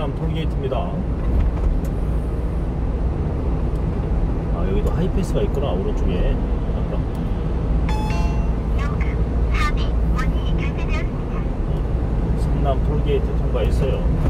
강남 톨게이트입니다. 아 여기도 하이패스가 있구나 오른쪽에. 아까. 어, 성남 톨게이트 통과했어요.